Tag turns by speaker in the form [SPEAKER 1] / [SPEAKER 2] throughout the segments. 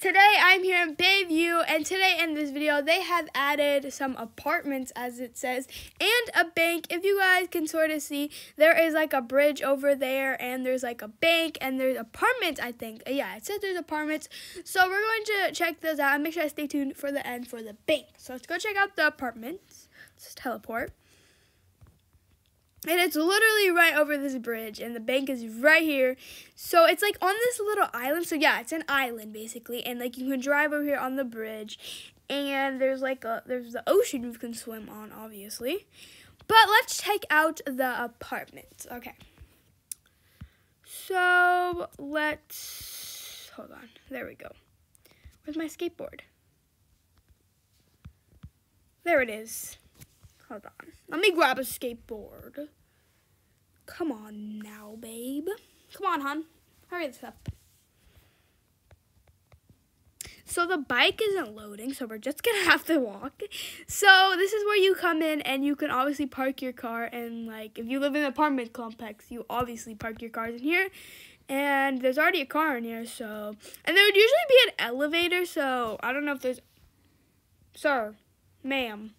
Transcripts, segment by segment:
[SPEAKER 1] today I'm here in Bayview and today in this video they have added some apartments as it says and a bank. If you guys can sort of see there is like a bridge over there and there's like a bank and there's apartments I think. Uh, yeah it says there's apartments so we're going to check those out and make sure I stay tuned for the end for the bank. So let's go check out the apartments. Let's teleport. And it's literally right over this bridge, and the bank is right here. So it's like on this little island. So yeah, it's an island basically, and like you can drive over here on the bridge, and there's like a there's the ocean you can swim on, obviously. But let's check out the apartment. Okay. So let's hold on. There we go. Where's my skateboard? There it is. Hold on. Let me grab a skateboard. Come on now, babe. Come on, hon. Hurry this up. So the bike isn't loading, so we're just gonna have to walk. So this is where you come in and you can obviously park your car and like if you live in an apartment complex, you obviously park your cars in here. And there's already a car in here, so and there would usually be an elevator, so I don't know if there's Sir, ma'am,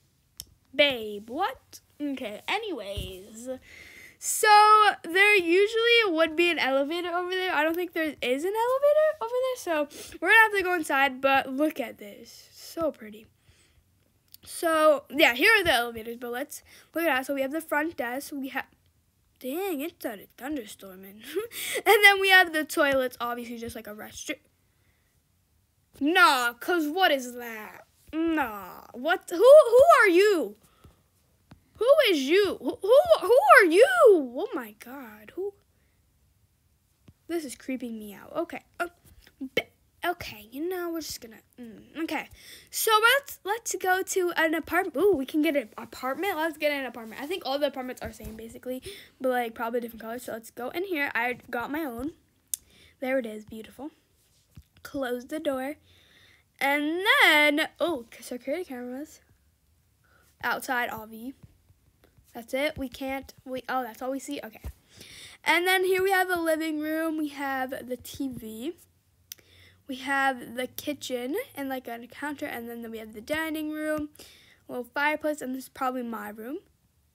[SPEAKER 1] babe, what? Okay, anyways. So there usually would be an elevator over there. I don't think there is an elevator over there. So we're gonna have to go inside, but look at this. So pretty. So yeah, here are the elevators, but let's look at that. So we have the front desk. We have Dang, it started thunderstorming. and then we have the toilets, obviously just like a restroom. Nah, cause what is that? Nah. What who who are you? Who is you? Who, who, who are you? Oh my god. Who? This is creeping me out. Okay. Uh, okay, you know, we're just gonna. Mm, okay. So let's let's go to an apartment. Ooh, we can get an apartment. Let's get an apartment. I think all the apartments are same basically, but like probably different colors. So let's go in here. I got my own. There it is. Beautiful. Close the door. And then, oh, security cameras. Outside, Avi. That's it. We can't, we, oh, that's all we see? Okay. And then here we have the living room. We have the TV. We have the kitchen and like a counter. And then we have the dining room, a little fireplace. And this is probably my room.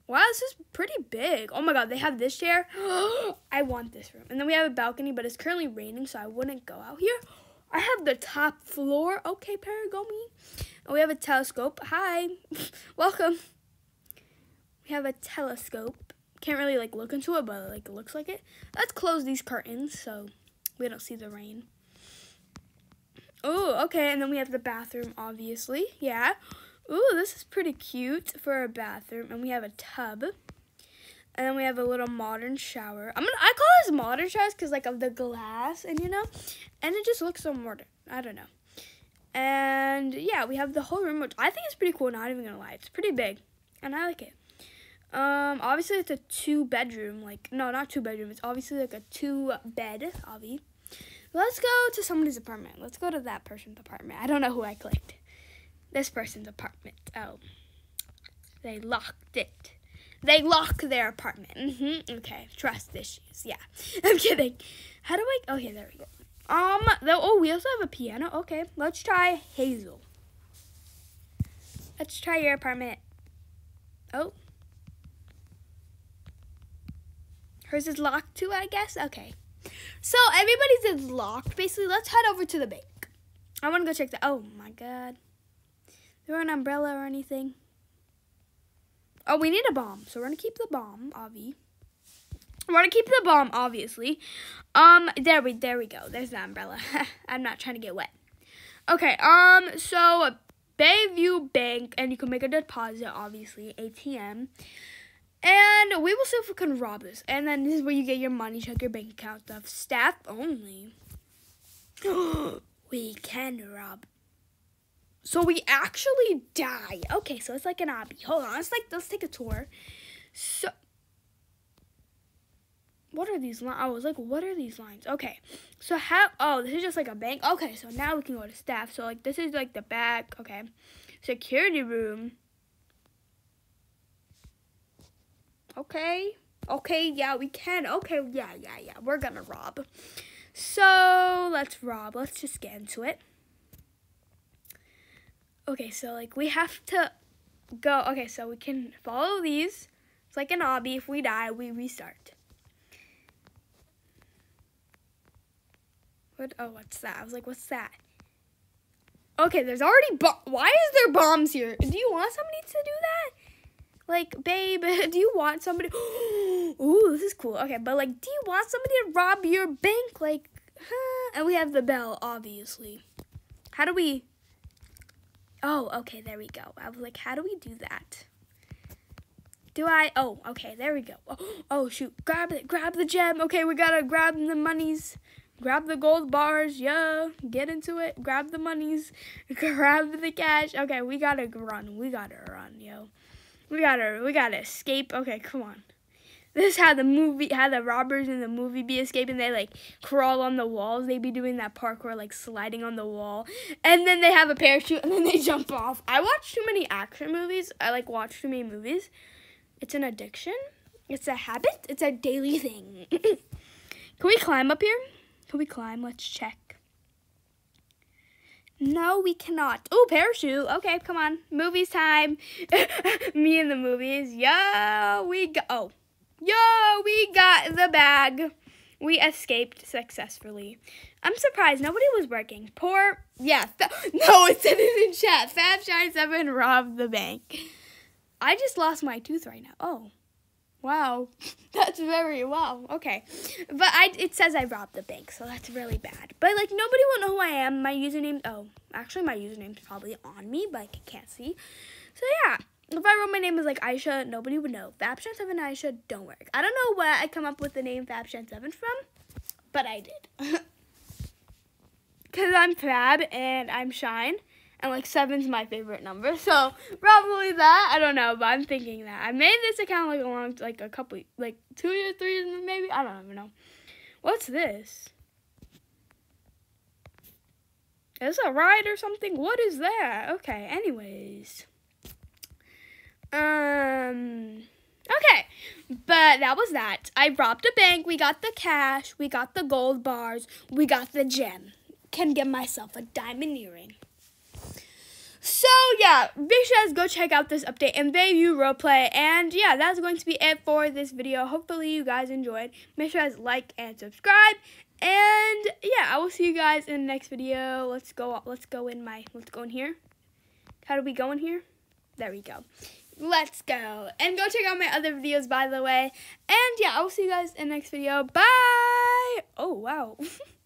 [SPEAKER 1] Wow, this is pretty big. Oh my god, they have this chair. I want this room. And then we have a balcony, but it's currently raining, so I wouldn't go out here. I have the top floor. Okay, Paragomi. And we have a telescope. Hi. Welcome we have a telescope. Can't really like look into it, but like it looks like it. Let's close these curtains so we don't see the rain. Oh, okay, and then we have the bathroom, obviously. Yeah. Ooh, this is pretty cute for a bathroom. And we have a tub. And then we have a little modern shower. I'm gonna I call this modern showers because like of the glass and you know, and it just looks so modern. I don't know. And yeah, we have the whole room, which I think is pretty cool. Not even gonna lie, it's pretty big, and I like it. Um, obviously it's a two bedroom, like, no, not two bedroom, it's obviously like a two bed, obvi. Let's go to somebody's apartment. Let's go to that person's apartment. I don't know who I clicked. This person's apartment. Oh, they locked it. They lock their apartment. Mm-hmm. Okay, trust issues. Yeah, I'm kidding. How do I? Okay, there we go. Um, though. Oh, we also have a piano. Okay, let's try Hazel. Let's try your apartment. Oh, Hers is locked too, I guess? Okay. So everybody's is locked. Basically, let's head over to the bank. I want to go check the. Oh my god. There an umbrella or anything? Oh, we need a bomb. So we're to keep the bomb, Avi. We're to keep the bomb, obviously. Um, there we, there we go. There's the umbrella. I'm not trying to get wet. Okay, um, so Bayview Bank, and you can make a deposit, obviously, ATM. And we will see if we can rob this. And then this is where you get your money, check your bank account stuff. Staff only. we can rob. So we actually die. Okay, so it's like an obby. Hold on, let's like let's take a tour. So what are these lines? Oh, I was like, what are these lines? Okay, so how? Oh, this is just like a bank. Okay, so now we can go to staff. So like this is like the back. Okay, security room. Okay. Okay, yeah, we can. Okay, yeah, yeah, yeah. We're gonna rob. So let's rob. Let's just get into it. Okay, so like we have to go. Okay, so we can follow these. It's like an obby. If we die, we restart. What? Oh, what's that? I was like, what's that? Okay, there's already Why is there bombs here? Do you want somebody to do that? Like, babe, do you want somebody? Ooh, this is cool. Okay, but like, do you want somebody to rob your bank? Like, huh? And we have the bell, obviously. How do we? Oh, okay, there we go. I was like, how do we do that? Do I? Oh, okay, there we go. Oh, oh shoot, grab it, grab the gem. Okay, we gotta grab the monies. Grab the gold bars, yeah. Get into it. Grab the monies. Grab the cash. Okay, we gotta run. We gotta run, yo. We gotta, we gotta escape. Okay, come on. This is how the movie, how the robbers in the movie be escaping. They like crawl on the walls. They be doing that parkour, like sliding on the wall, and then they have a parachute, and then they jump off. I watch too many action movies. I like watch too many movies. It's an addiction. It's a habit. It's a daily thing. Can we climb up here? Can we climb? Let's check. No, we cannot. Oh, parachute. Okay, come on. Movies time. Me and the movies. Yo, we go. Oh. Yo, we got the bag. We escaped successfully. I'm surprised nobody was working. Poor, yeah. no, it said it in chat. Fabshine 7 robbed the bank. I just lost my tooth right now. Oh. Wow, that's very wow. Okay, but I it says I robbed the bank, so that's really bad. But like nobody will know who I am. My username. Oh, actually, my username's probably on me, but I can't see. So yeah, if I wrote my name as like Ayesha, nobody would know. Fabshine Seven Ayesha don't work. I don't know where I come up with the name Fabshine Seven from, but I did. Cause I'm Fab and I'm Shine and like seven's my favorite number. So probably that. I don't know, but I'm thinking that. I made this account like a long, like a couple, like two or three maybe. I don't even know. What's this? Is a ride or something? What is that? Okay. Anyways. Um. Okay, but that was that. I robbed a bank. We got the cash. We got the gold bars. We got the gem. Can get myself a diamond earring. So yeah, big shout go check out this update and Bayview roleplay. And yeah, that's going to be it for this video. Hopefully you guys enjoyed. Make sure guys like and subscribe. And yeah, I will see you guys in the next video. Let's go. Let's go in my. Let's go in here. How do we go in here? There we go. Let's go. And go check out my other videos, by the way. And yeah, I will see you guys in the next video. Bye. Oh wow.